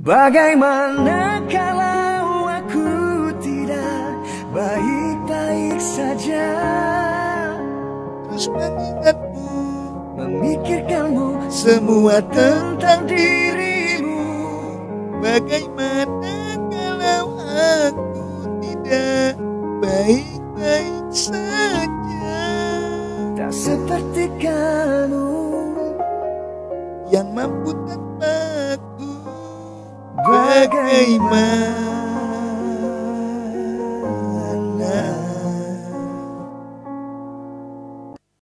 Bagaimana kalau aku tidak baik-baik saja? Terus mengingatmu. Memikirkanmu semua tentang dirimu. Bagaimana kalau aku tidak baik-baik saja? Tak seperti kamu. Yang mampu tanpaku Bagaimana